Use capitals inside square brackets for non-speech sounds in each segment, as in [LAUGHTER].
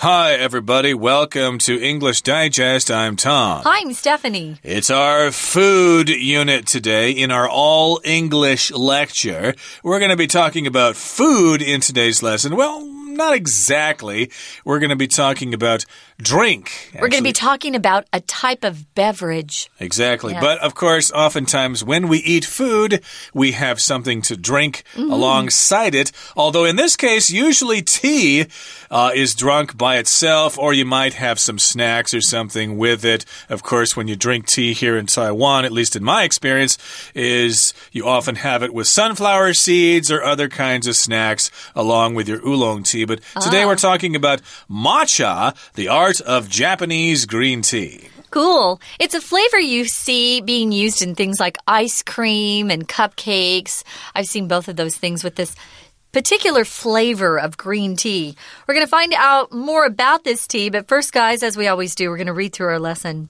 Hi, everybody. Welcome to English Digest. I'm Tom. Hi, I'm Stephanie. It's our food unit today in our all English lecture. We're going to be talking about food in today's lesson. Well, not exactly. We're going to be talking about drink. We're going to be talking about a type of beverage. Exactly. Yes. But of course, oftentimes when we eat food, we have something to drink Mm-hmm. alongside it. Although in this case, usually tea uh, is drunk by itself, or you might have some snacks or something with it. Of course, when you drink tea here in Taiwan, at least in my experience, is you often have it with sunflower seeds or other kinds of snacks along with your oolong tea. But today Ah. we're talking about matcha, the art of Japanese green tea. Cool. It's a flavor you see being used in things like ice cream and cupcakes. I've seen both of those things with this particular flavor of green tea. We're going to find out more about this tea, but first, guys, as we always do, we're going to read through our lesson.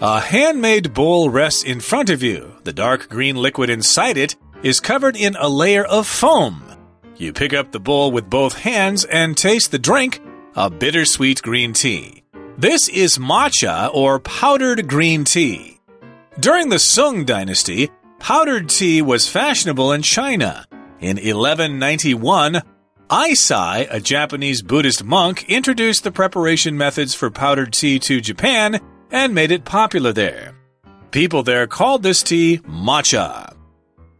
A handmade bowl rests in front of you. The dark green liquid inside it is covered in a layer of foam. You pick up the bowl with both hands and taste the drink, a bittersweet green tea. This is matcha or powdered green tea. During the Sung dynasty, powdered tea was fashionable in China. In 1191, Eisai, a Japanese Buddhist monk, introduced the preparation methods for powdered tea to Japan and made it popular there. People there called this tea matcha.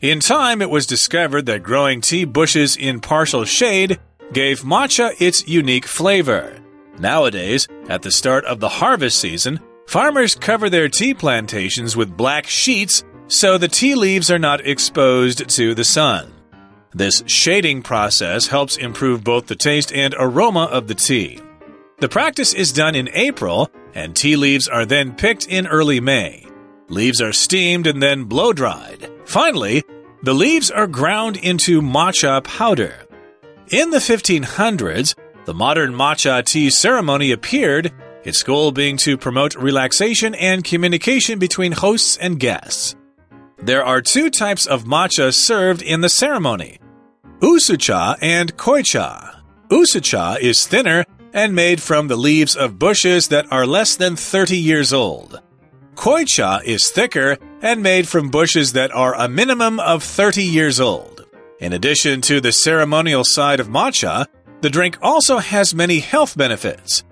In time, it was discovered that growing tea bushes in partial shade gave matcha its unique flavor. Nowadays, at the start of the harvest season, farmers cover their tea plantations with black sheets so the tea leaves are not exposed to the sun. This shading process helps improve both the taste and aroma of the tea. The practice is done in April, and tea leaves are then picked in early May. Leaves are steamed and then blow dried. Finally, the leaves are ground into matcha powder. In the 1500s, the modern matcha tea ceremony appeared, its goal being to promote relaxation and communication between hosts and guests. There are two types of matcha served in the ceremony usucha and koicha. Usucha is thinner and made from the leaves of bushes that are less than 30 years old. Koicha is thicker and made from bushes that are a minimum of 30 years old. In addition to the ceremonial side of matcha, the drink also has many health benefits.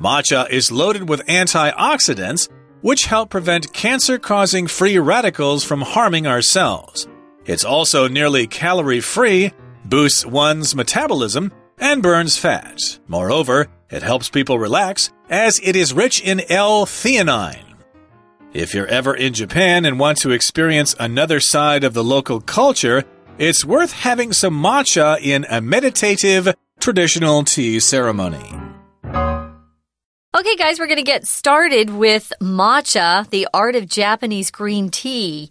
Matcha is loaded with antioxidants, which help prevent cancer causing free radicals from harming our cells. It's also nearly calorie free, boosts one's metabolism, and burns fat. Moreover, it helps people relax as it is rich in L-theanine. If you're ever in Japan and want to experience another side of the local culture, it's worth having some matcha in a meditative traditional tea ceremony. Okay, guys, we're going to get started with matcha, the art of Japanese green tea.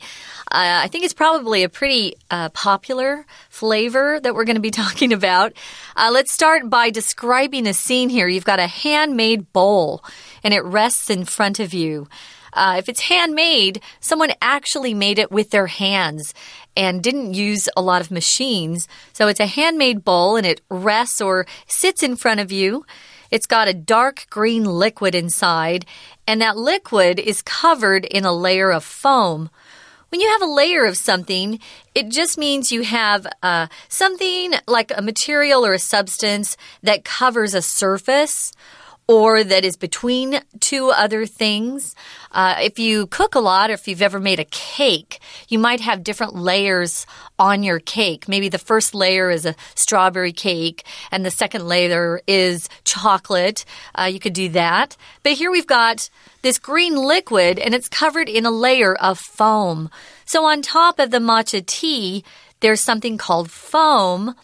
Uh, I think it's probably a pretty uh, popular flavor that we're going to be [LAUGHS] talking about. Uh, let's start by describing a scene here. You've got a handmade bowl, and it rests in front of you. Uh, if it's handmade, someone actually made it with their hands and didn't use a lot of machines. So it's a handmade bowl and it rests or sits in front of you. It's got a dark green liquid inside, and that liquid is covered in a layer of foam. When you have a layer of something, it just means you have uh, something like a material or a substance that covers a surface or that is between two other things. Uh, if you cook a lot, or if you've ever made a cake, you might have different layers on your cake. Maybe the first layer is a strawberry cake, and the second layer is chocolate. Uh, you could do that. But here we've got this green liquid, and it's covered in a layer of foam. So on top of the matcha tea, there's something called foam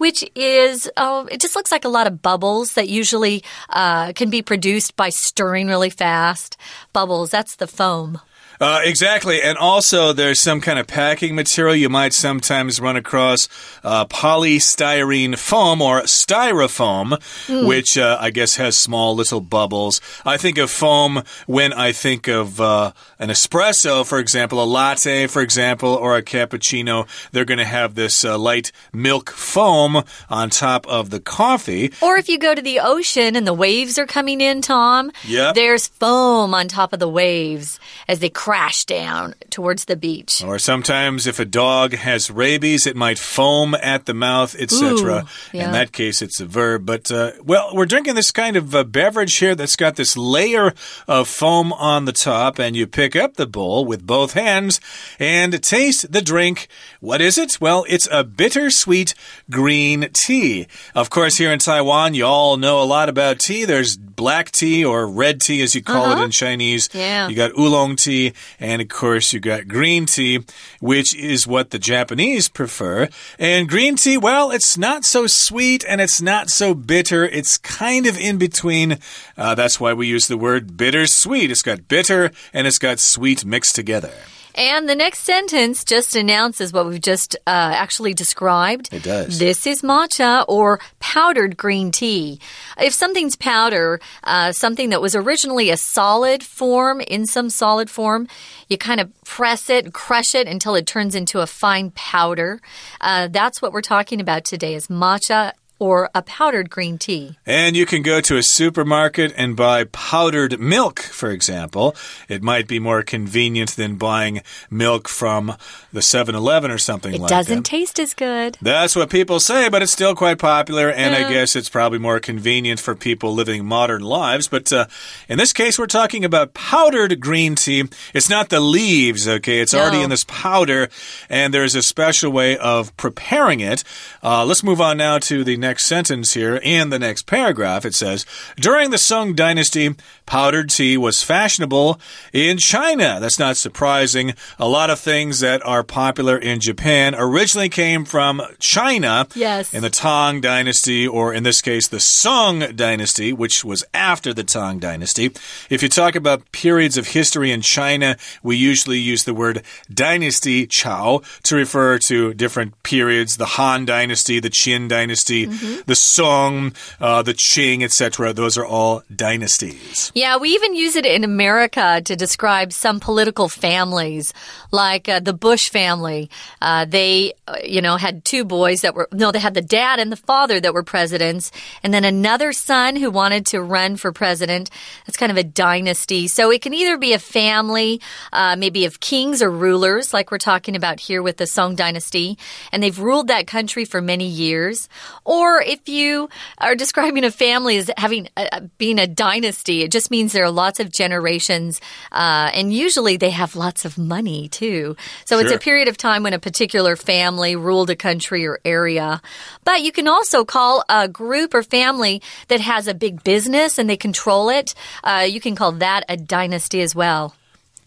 which is, oh, it just looks like a lot of bubbles that usually uh, can be produced by stirring really fast. Bubbles, that's the foam. Uh, exactly. And also, there's some kind of packing material. You might sometimes run across uh, polystyrene foam or styrofoam, mm. which uh, I guess has small little bubbles. I think of foam when I think of uh, an espresso, for example, a latte, for example, or a cappuccino. They're going to have this uh, light milk foam on top of the coffee. Or if you go to the ocean and the waves are coming in, Tom, yep. there's foam on top of the waves as they crash down towards the beach. Or sometimes if a dog has rabies, it might foam at the mouth, etc. Yeah. In that case, it's a verb. But, uh, well, we're drinking this kind of uh, beverage here that's got this layer of foam on the top, and you pick up the bowl with both hands and taste the drink. What is it? Well, it's a bittersweet green tea. Of course, here in Taiwan, you all know a lot about tea. There's black tea or red tea, as you call uh -huh. it in Chinese. Yeah. You got oolong tea, and of course, you got green tea, which is what the Japanese prefer. And green tea, well, it's not so sweet and it's not so bitter. It's kind of in between. Uh, that's why we use the word bittersweet. It's got bitter and it's got sweet mixed together. And the next sentence just announces what we've just uh, actually described. It does. This is matcha or powdered green tea. If something's powder, uh, something that was originally a solid form, in some solid form, you kind of press it, crush it until it turns into a fine powder. Uh, that's what we're talking about today is matcha or a powdered green tea. And you can go to a supermarket and buy powdered milk, for example. It might be more convenient than buying milk from the 7 Eleven or something it like that. It doesn't taste as good. That's what people say, but it's still quite popular, and I guess it's probably more convenient for people living modern lives. But uh, in this case, we're talking about powdered green tea. It's not the leaves, okay? It's no. already in this powder, and there's a special way of preparing it. Uh, let's move on now to the next next sentence here in the next paragraph, it says During the Song Dynasty, powdered tea was fashionable in China. That's not surprising. A lot of things that are popular in Japan originally came from China. Yes. In the Tang Dynasty, or in this case, the Song Dynasty, which was after the Tang Dynasty. If you talk about periods of history in China, we usually use the word dynasty, Chao, to refer to different periods the Han Dynasty, the Qin Dynasty. Mm -hmm the Song, uh, the Qing, etc. Those are all dynasties. Yeah, we even use it in America to describe some political families, like uh, the Bush family. Uh, they, uh, you know, had two boys that were, no, they had the dad and the father that were presidents, and then another son who wanted to run for president. That's kind of a dynasty. So it can either be a family, uh, maybe of kings or rulers, like we're talking about here with the Song dynasty, and they've ruled that country for many years, or or if you are describing a family as having a, being a dynasty, it just means there are lots of generations, uh, and usually they have lots of money too. So sure. it's a period of time when a particular family ruled a country or area. But you can also call a group or family that has a big business and they control it. Uh, you can call that a dynasty as well.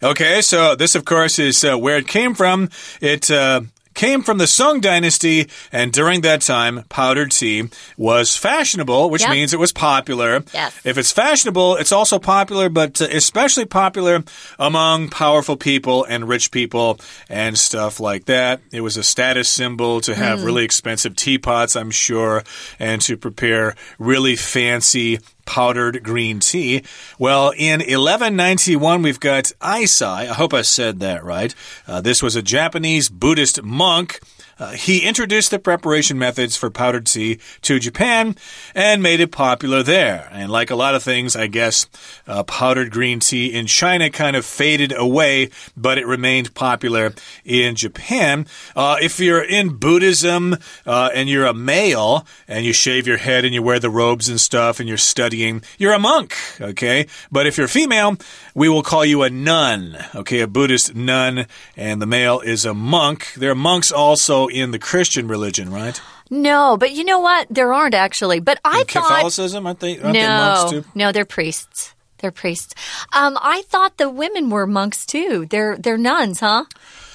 Okay, so this, of course, is uh, where it came from. It uh, came from the Song Dynasty, and during that time, powdered tea was fashionable, which yep. means it was popular. Yes. If it's fashionable, it's also popular, but uh, especially popular among powerful people and rich people and stuff like that. It was a status symbol to have mm. really expensive teapots, I'm sure, and to prepare really fancy powdered green tea. Well, in 1191, we've got Eisai. I hope I said that right. Uh, this was a Japanese Buddhist monk uh, he introduced the preparation methods for powdered tea to Japan and made it popular there. And like a lot of things, I guess uh, powdered green tea in China kind of faded away, but it remained popular in Japan. Uh, if you're in Buddhism uh, and you're a male and you shave your head and you wear the robes and stuff and you're studying, you're a monk, okay? But if you're female, we will call you a nun, okay? A Buddhist nun, and the male is a monk. There are monks also in the Christian religion, right? No, but you know what? There aren't actually. But I in thought Catholicism, aren't they? Aren't no, they monks too? no, they're priests. They're priests. Um, I thought the women were monks too. They're they're nuns, huh?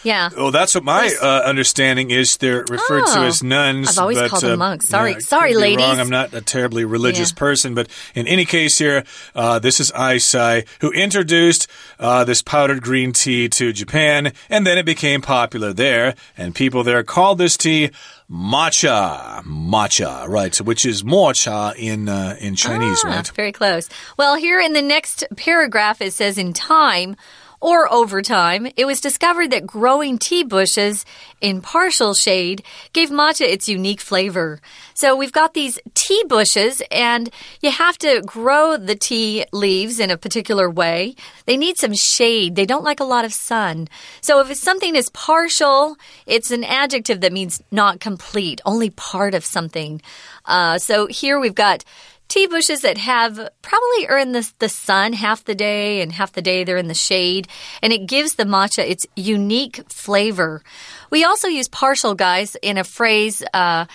Yeah. Oh, that's what my uh, understanding is. They're referred to Oh. as nuns. I've always but, called them uh, monks. Sorry- yeah, sorry, ladies. Wrong. I'm not a terribly religious Yeah. person, but in any case, here, uh, this is Eisai who introduced uh, this powdered green tea to Japan, and then it became popular there, and people there called this tea matcha, matcha, right? So, which is mocha in uh, in Chinese, Ah, right? Very close. Well, here in the next paragraph, it says in time or over time, it was discovered that growing tea bushes in partial shade gave matcha its unique flavor. So we've got these tea bushes, and you have to grow the tea leaves in a particular way. They need some shade. They don't like a lot of sun. So if something is partial, it's an adjective that means not complete, only part of something. Uh, so here we've got tea bushes that have probably are in the, the sun half the day and half the day they're in the shade and it gives the matcha its unique flavor. We also use partial guys in a phrase uh,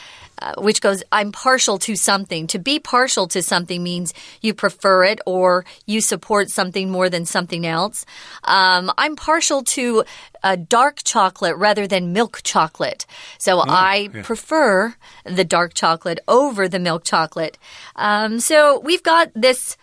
uh, which goes, I'm partial to something. To be partial to something means you prefer it or you support something more than something else. Um, I'm partial to uh, dark chocolate rather than milk chocolate. So I prefer the dark chocolate over the milk chocolate. Um, so we've got this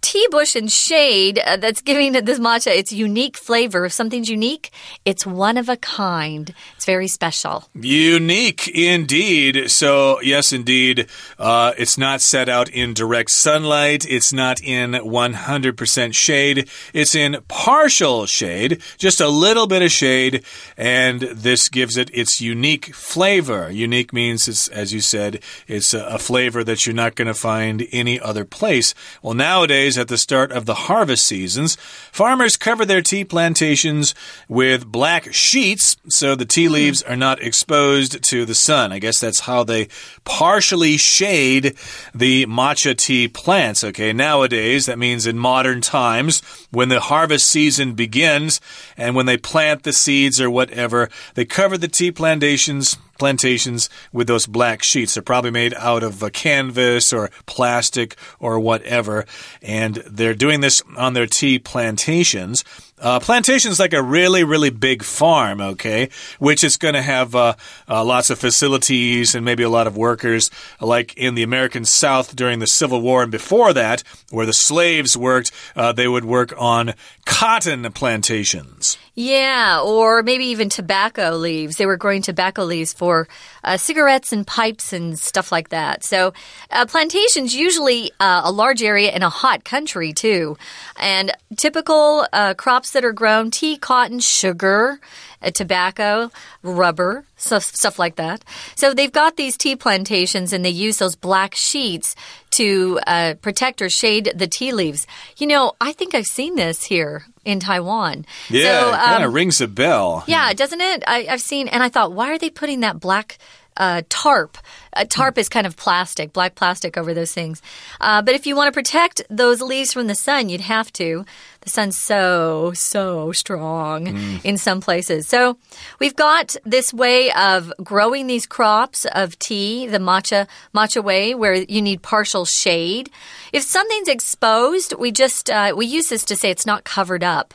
tea bush and shade uh, that's giving this matcha its unique flavor. If something's unique, it's one of a kind. Very special. Unique indeed. So, yes, indeed, uh, it's not set out in direct sunlight. It's not in 100% shade. It's in partial shade, just a little bit of shade, and this gives it its unique flavor. Unique means, it's, as you said, it's a, a flavor that you're not going to find any other place. Well, nowadays, at the start of the harvest seasons, farmers cover their tea plantations with black sheets so the tea leaves are not exposed to the sun. I guess that's how they partially shade the matcha tea plants. Okay, nowadays, that means in modern times, when the harvest season begins and when they plant the seeds or whatever, they cover the tea plantations plantations with those black sheets. They're probably made out of canvas or plastic or whatever. And they're doing this on their tea plantations. Uh, plantation's like a really, really big farm, okay, which is going to have uh, uh, lots of facilities and maybe a lot of workers, like in the American South during the Civil War and before that, where the slaves worked, uh, they would work on cotton plantations. Yeah, or maybe even tobacco leaves. They were growing tobacco leaves for uh, cigarettes and pipes and stuff like that. So, uh, plantations usually uh, a large area in a hot country too, and typical uh, crops that are grown: tea, cotton, sugar, uh, tobacco, rubber, stuff, stuff like that. So they've got these tea plantations, and they use those black sheets to uh, protect or shade the tea leaves. You know, I think I've seen this here in Taiwan. Yeah, So, it kind of um, rings a bell. yeah, doesn't it? I, I've seen, and I thought, why are they putting that black uh, tarp? A tarp is kind of plastic, black plastic over those things. Uh, but if you want to protect those leaves from the sun, you'd have to. The sun's so, so strong in some places. So we've got this way of growing these crops of tea, the matcha, matcha way, where you need partial shade. If something's exposed, we just, uh, we use this to say it's not covered up.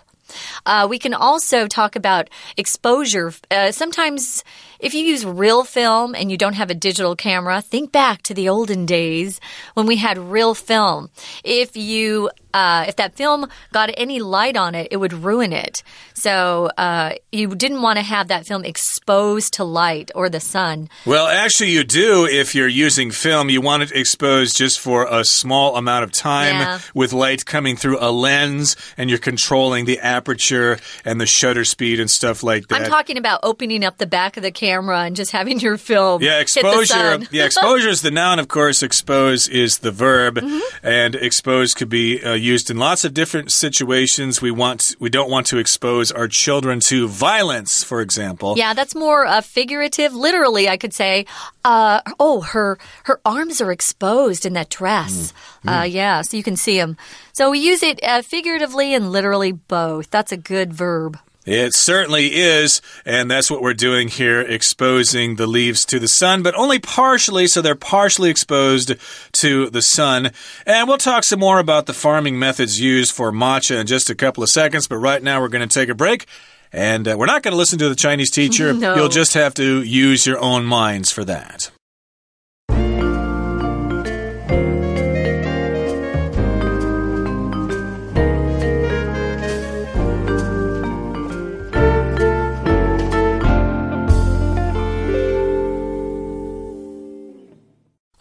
Uh, we can also talk about exposure. Uh, sometimes, if you use real film and you don't have a digital camera, think back to the olden days when we had real film. If you uh, if that film got any light on it, it would ruin it. So uh, you didn't want to have that film exposed to light or the sun. Well, actually, you do if you're using film. You want it exposed just for a small amount of time Yeah. with light coming through a lens, and you're controlling the aperture and the shutter speed and stuff like that. I'm talking about opening up the back of the camera and just having your film. yeah, exposure. yeah, exposure is the noun, of course. Expose is the verb, Mm-hmm. and expose could be uh, used in lots of different situations. We want, we don't want to expose our children to violence, for example. Yeah, that's more uh, figurative. Literally, I could say, uh, "Oh, her her arms are exposed in that dress." Uh, yeah, so you can see them. So we use it uh, figuratively and literally both. That's a good verb. It certainly is, and that's what we're doing here, exposing the leaves to the sun, but only partially, so they're partially exposed to the sun. And we'll talk some more about the farming methods used for matcha in just a couple of seconds, but right now we're going to take a break. And uh, we're not going to listen to the Chinese teacher. [LAUGHS] No. You'll just have to use your own minds for that.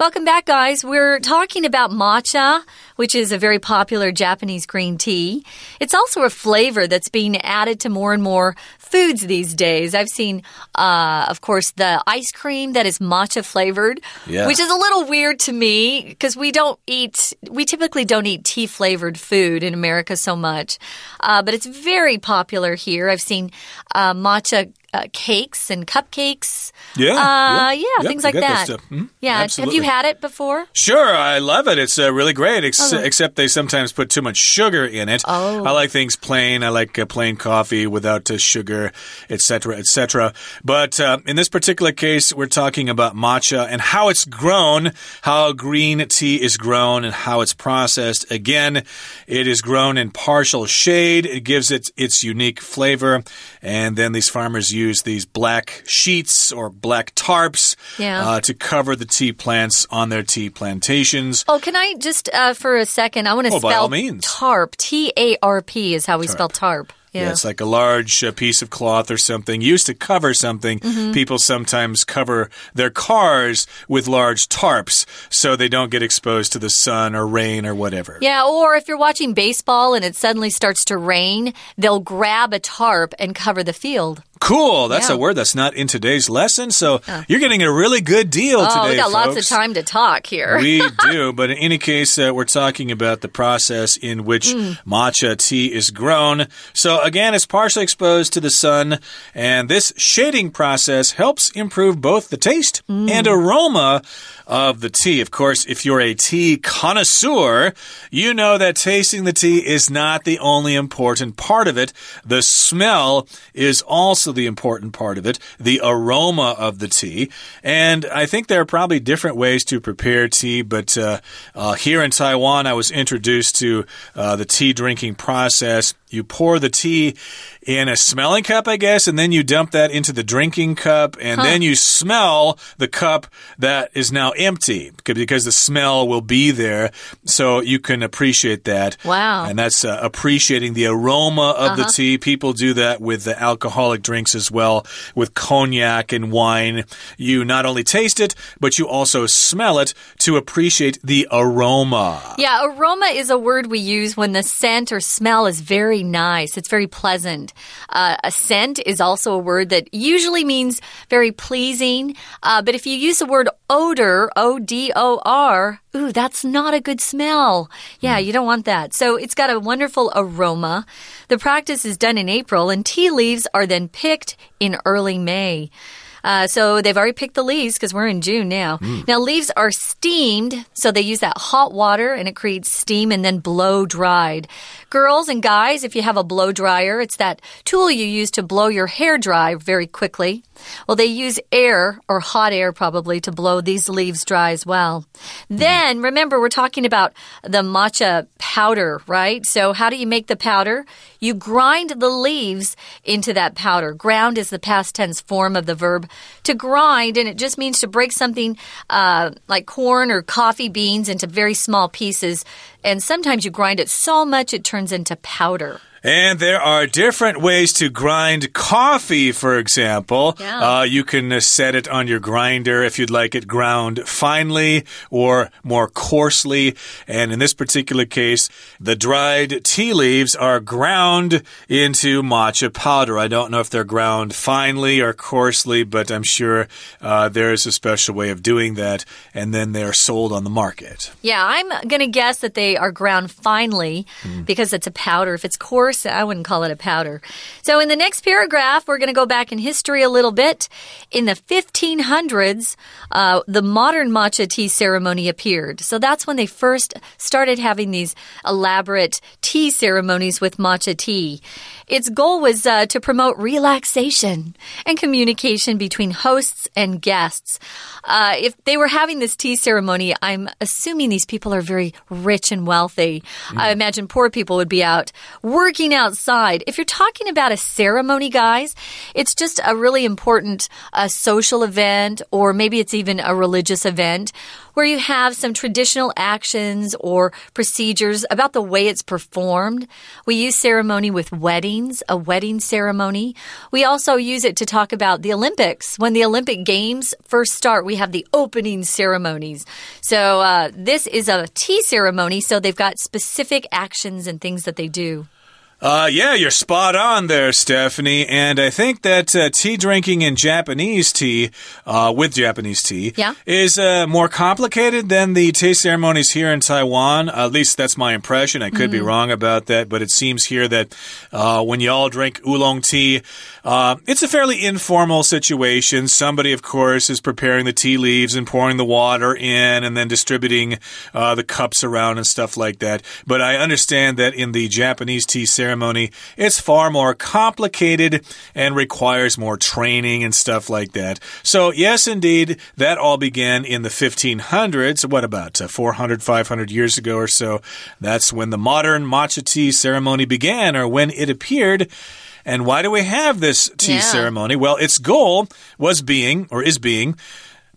Welcome back, guys. We're talking about matcha, which is a very popular Japanese green tea. It's also a flavor that's being added to more and more foods these days. I've seen, uh, of course, the ice cream that is matcha flavored, Yeah. which is a little weird to me because we don't eat, we typically don't eat tea flavored food in America so much. Uh, but it's very popular here. I've seen uh, matcha. Uh, cakes and cupcakes. Yeah, Uh, yeah. yeah, things like that that. stuff. Mhm, Yeah. Have you had it before? Sure, I love it. It's uh, really great, ex Oh. except they sometimes put too much sugar in it. Oh. I like things plain. I like uh, plain coffee without uh, sugar, etc., etc. But uh, in this particular case, we're talking about matcha and how it's grown, how green tea is grown, and how it's processed. Again, it is grown in partial shade. It gives it its unique flavor, and then these farmers use these black sheets or black tarps Yeah. uh, to cover the tea plants on their tea plantations. Oh, can I just uh, for a second? I want to Oh, spell means. tarp. T A R P is how we spell tarp. Yeah. it's like a large uh, piece of cloth or something used to cover something. Mm-hmm. People sometimes cover their cars with large tarps so they don't get exposed to the sun or rain or whatever. Yeah, or if you're watching baseball and it suddenly starts to rain, they'll grab a tarp and cover the field. Cool. That's Yeah. a word that's not in today's lesson. So you're getting a really good deal Oh, today. we got lots of time to talk here. we [LAUGHS] do, but in any case, uh, we're talking about the process in which Hmm. matcha tea is grown. So, again, it's partially exposed to the sun, and this shading process helps improve both the taste Hmm. and aroma of the tea. Of course, if you're a tea connoisseur, you know that tasting the tea is not the only important part of it. The smell is also the important part of it, the aroma of the tea. And I think there are probably different ways to prepare tea, but uh, uh, here in Taiwan, I was introduced to uh, the tea drinking process. You pour the tea in a smelling cup, I guess, and then you dump that into the drinking cup, and then you smell the cup that is now empty because the smell will be there, so you can appreciate that. Wow. And that's uh, appreciating the aroma of the tea. People do that with the alcoholic drinks as well, with cognac and wine. You not only taste it, but you also smell it to appreciate the aroma. Yeah, aroma is a word we use when the scent or smell is very nice. It's very pleasant. Uh, a scent is also a word that usually means very pleasing. Uh, but if you use the word odor, O D O R, ooh, that's not a good smell. Yeah, you don't want that. So it's got a wonderful aroma. The practice is done in April, and tea leaves are then picked in early May. Uh, so they've already picked the leaves because we're in June now. Now, leaves are steamed, so they use that hot water and it creates steam and then blow dried. Girls and guys, if you have a blow dryer, it's that tool you use to blow your hair dry very quickly. Well, they use air or hot air probably to blow these leaves dry as well. Then remember, we're talking about the matcha powder, right? So, how do you make the powder? You grind the leaves into that powder. Ground is the past tense form of the verb to grind, and it just means to break something uh, like corn or coffee beans into very small pieces. And sometimes you grind it so much it turns into powder. And there are different ways to grind coffee, for example. Yeah. Uh, you can uh, set it on your grinder if you'd like it ground finely or more coarsely. And in this particular case, the dried tea leaves are ground into matcha powder. I don't know if they're ground finely or coarsely, but I'm sure uh, there is a special way of doing that. And then they're sold on the market. Yeah, I'm going to guess that they are ground finely because it's a powder. If it's coarse, I wouldn't call it a powder. So, in the next paragraph, we're going to go back in history a little bit. In the 1500s, uh, the modern matcha tea ceremony appeared. So, that's when they first started having these elaborate tea ceremonies with matcha tea. Its goal was uh, to promote relaxation and communication between hosts and guests. Uh, if they were having this tea ceremony, I'm assuming these people are very rich and wealthy. I imagine poor people would be out working outside. If you're talking about a ceremony, guys, it's just a really important uh, social event, or maybe it's even a religious event where you have some traditional actions or procedures about the way it's performed. We use ceremony with weddings, a wedding ceremony. We also use it to talk about the Olympics. When the Olympic Games first start, we have the opening ceremonies. So, uh, this is a tea ceremony, so they've got specific actions and things that they do. Uh, yeah, you're spot on there, Stephanie. And I think that uh, tea drinking in Japanese tea, uh, with Japanese tea, yeah. is uh, more complicated than the tea ceremonies here in Taiwan. At least that's my impression. I could mm. be wrong about that, but it seems here that uh, when you all drink oolong tea, uh, it's a fairly informal situation. Somebody, of course, is preparing the tea leaves and pouring the water in and then distributing the cups around and stuff like that. But I understand that in the Japanese tea ceremony, ceremony. It's far more complicated and requires more training and stuff like that. So, yes, indeed, that all began in the 1500s. What about uh, 400, 500 years ago or so? That's when the modern matcha tea ceremony began or when it appeared. And why do we have this tea yeah. ceremony? Well, its goal was being, or is being,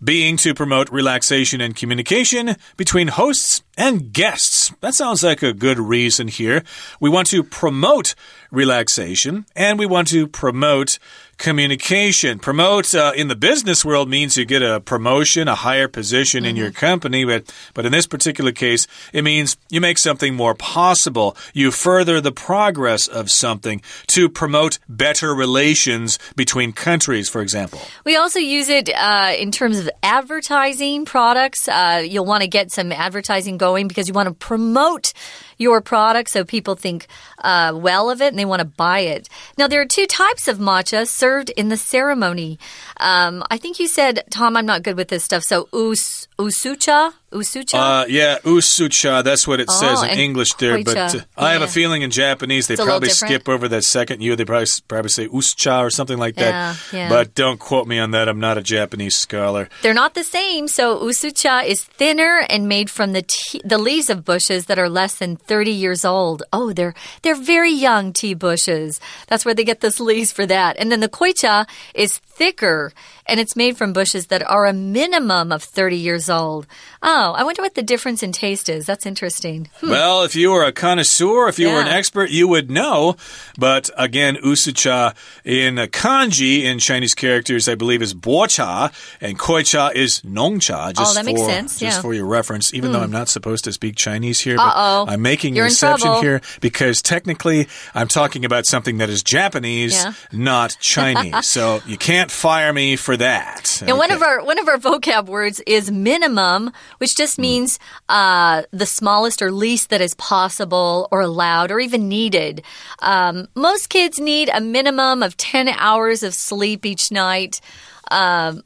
being to promote relaxation and communication between hosts and guests. That sounds like a good reason here. We want to promote relaxation and we want to promote communication. Promote uh, in the business world means you get a promotion, a higher position mm -hmm. in your mm-hmm. company, but but in this particular case, it means you make something more possible. You further the progress of something to promote better relations between countries, for example. We also use it uh, in terms of advertising products. Uh, you'll want to get some advertising going because you want to promote your product so people think uh, well of it and they want to buy it. Now, there are two types of matcha served in the ceremony. Um, I think you said, Tom, I'm not good with this stuff. So, us, usucha? Usucha? Uh, yeah, usucha. That's what it oh, says in English there. But uh, I have a feeling in Japanese they probably skip over that second U. They probably probably say uscha or something like that. Yeah, yeah. But don't quote me on that. I'm not a Japanese scholar. They're not the same. So usucha is thinner and made from the the leaves of bushes that are less than 30 years old. Oh, they're they're very young tea bushes. That's where they get those leaves for that. And then the koicha is thicker and it's made from bushes that are a minimum of 30 years old. Oh, I wonder what the difference in taste is. That's interesting. Hmm. Well, if you were a connoisseur, if you yeah. were an expert, you would know. But again, usucha in kanji in Chinese characters, I believe, is bocha, and koicha is nongcha. Just oh, that for, makes sense. Just yeah. for your reference, even though hmm. I'm not supposed to speak Chinese here, uh -oh. I'm making You're an exception here because technically I'm talking about something that is Japanese, yeah. not Chinese. [LAUGHS] so you can't fire me for that. And okay. one of our one of our vocab words is minimum, which just means uh, the smallest or least that is possible or allowed or even needed. Um, most kids need a minimum of 10 hours of sleep each night. Um,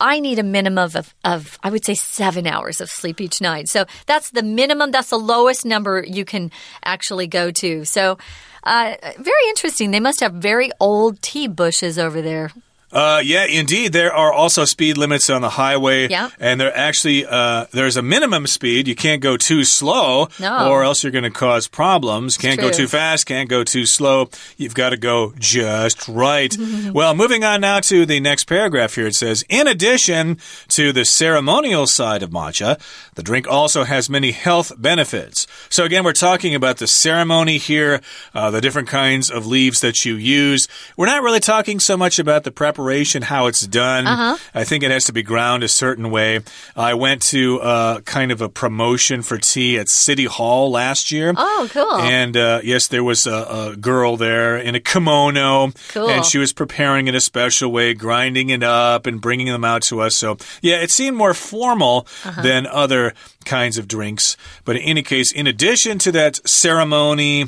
I need a minimum of, of, I would say, seven hours of sleep each night. So that's the minimum. That's the lowest number you can actually go to. So, uh, very interesting. They must have very old tea bushes over there. Uh, yeah, indeed. There are also speed limits on the highway. Yeah. And there actually, uh, there's a minimum speed. You can't go too slow, no. or else you're going to cause problems. Can't go too fast, can't go too slow. You've got to go just right. [LAUGHS] well, moving on now to the next paragraph here. It says, in addition to the ceremonial side of matcha, the drink also has many health benefits. So again, we're talking about the ceremony here, uh, the different kinds of leaves that you use. We're not really talking so much about the preparation preparation, how it's done. Uh -huh. I think it has to be ground a certain way. I went to uh, kind of a promotion for tea at City Hall last year. Oh, cool. And uh, yes, there was a, a, girl there in a kimono. Cool. And she was preparing in a special way, grinding it up and bringing them out to us. So, yeah, it seemed more formal -huh. than other kinds of drinks. But in any case, in addition to that ceremony,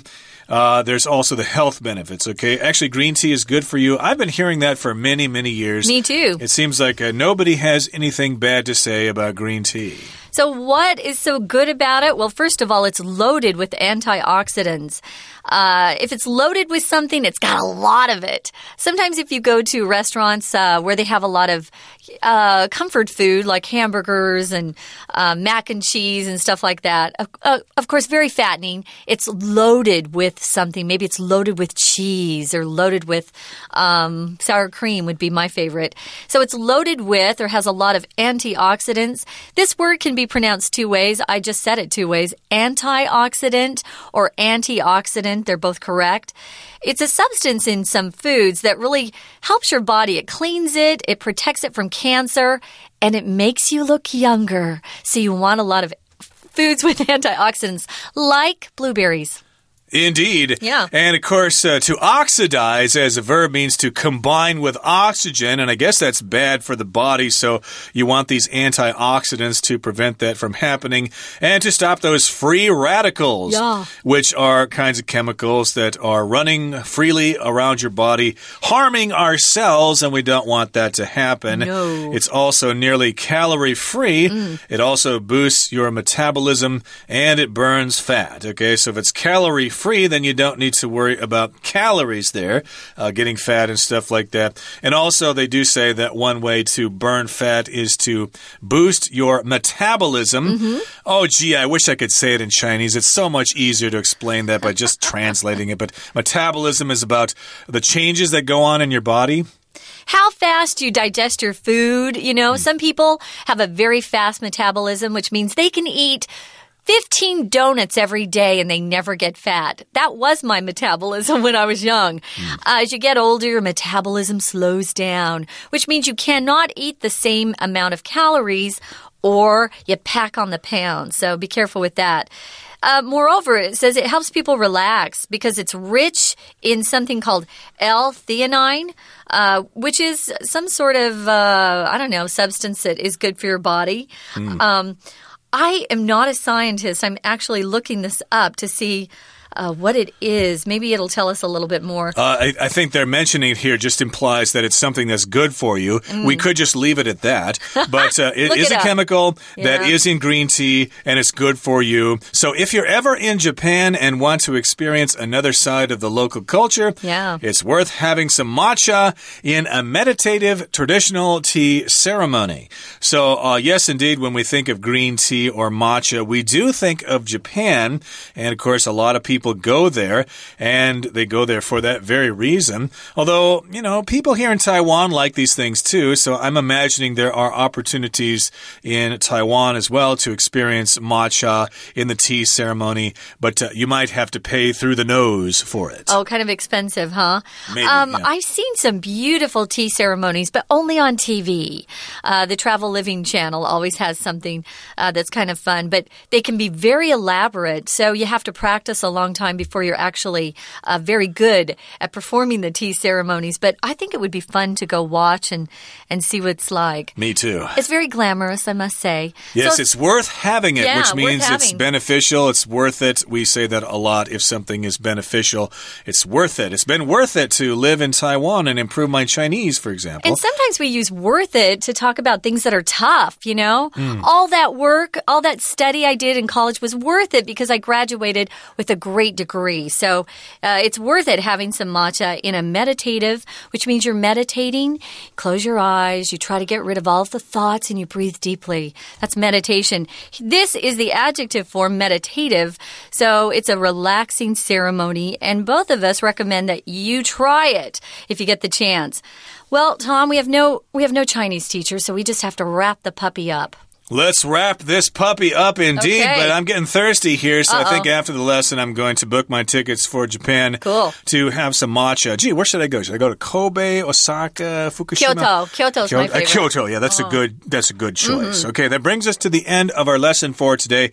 uh, there's also the health benefits, okay? Actually, green tea is good for you. I've been hearing that for many, many years. Me too. It seems like uh, nobody has anything bad to say about green tea. So, what is so good about it? Well, first of all, it's loaded with antioxidants. Uh, if it's loaded with something, it's got a lot of it. Sometimes, if you go to restaurants uh, where they have a lot of uh, comfort food like hamburgers and uh, mac and cheese and stuff like that, uh, of course, very fattening. It's loaded with something. Maybe it's loaded with cheese or loaded with um, sour cream, would be my favorite. So it's loaded with or has a lot of antioxidants. This word can be pronounced two ways. I just said it two ways antioxidant or antioxidant. They're both correct. It's a substance in some foods that really helps your body. It cleans it, it protects it from cancer, and it makes you look younger. So you want a lot of foods with [LAUGHS] antioxidants like blueberries. Indeed. Yeah. And of course, uh, to oxidize as a verb means to combine with oxygen, and I guess that's bad for the body, so you want these antioxidants to prevent that from happening and to stop those free radicals, Yeah. which are kinds of chemicals that are running freely around your body, harming our cells, and we don't want that to happen. No. It's also nearly calorie free. It also boosts your metabolism and it burns fat. Okay, so if it's calorie free, then you don't need to worry about calories there, uh, getting fat and stuff like that. And also, they do say that one way to burn fat is to boost your metabolism. Oh, gee, I wish I could say it in Chinese. It's so much easier to explain that by just translating it. But metabolism is about the changes that go on in your body. how fast you digest your food. You know, some people have a very fast metabolism, which means they can eat 15 donuts every day and they never get fat. That was my metabolism [LAUGHS] when I was young. Uh, as you get older, your metabolism slows down, which means you cannot eat the same amount of calories or you pack on the pounds. So be careful with that. Uh, moreover, it says it helps people relax because it's rich in something called L-theanine, uh, which is some sort of uh, I don't know substance that is good for your body. Um, I am not a scientist. I'm actually looking this up to see uh, what it is. Maybe it'll tell us a little bit more. Uh, I, I think they're mentioning it here just implies that it's something that's good for you. We could just leave it at that. [LAUGHS] But uh, it Mm. Is it a chemical that Yeah. is in green tea and it's good for you. So if you're ever in Japan and want to experience another side of the local culture, Yeah. it's worth having some matcha in a meditative traditional tea ceremony. So, uh, yes, indeed, when we think of green tea or matcha, we do think of Japan. And of course, a lot of people go there and they go there for that very reason. Although, you know, people here in Taiwan like these things too. So I'm imagining there are opportunities in Taiwan as well to experience matcha in the tea ceremony, but uh, you might have to pay through the nose for it. Oh, kind of expensive, huh? Maybe, um, yeah. I've seen some beautiful tea ceremonies, but only on TV. Uh, the Travel Living channel always has something uh, that's kind of fun, but they can be very elaborate. So you have to practice a long time before you're actually uh, very good at performing the tea ceremonies. But I think it would be fun to go watch and, and see what it's like. Me too. It's very glamorous, I must say. Yes, So- it's worth having it, Yeah, which means it's beneficial. It's worth it. We say that a lot. If something is beneficial, it's worth it. It's been worth it to live in Taiwan and improve my Chinese, for example. And sometimes we use worth it to talk about things that are tough, you know? Hmm. All that work, all that study I did in college was worth it because I graduated with a great degree. So uh, it's worth it having some matcha in a meditative, which means you're meditating. Close your eyes, you try to get rid of all of the thoughts, and you breathe deeply. That's meditation. This is the adjective form meditative. So it's a relaxing ceremony, and both of us recommend that you try it if you get the chance. Well, Tom, we have no we have no Chinese teacher, so we just have to wrap the puppy up. Let's wrap this puppy up indeed, Okay. but I'm getting thirsty here, so I think after the lesson I'm going to book my tickets for Japan Cool. to have some matcha. Gee, where should I go? Should I go to Kobe, Osaka, Fukushima? Kyoto. Kyoto's my Kyoto, uh, favorite. Kyoto, yeah, that's a good that's a good choice. Okay, that brings us to the end of our lesson for today.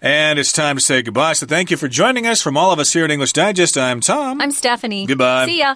And it's time to say goodbye. So thank you for joining us. From all of us here at English Digest, I'm Tom. I'm Stephanie. Goodbye. See ya.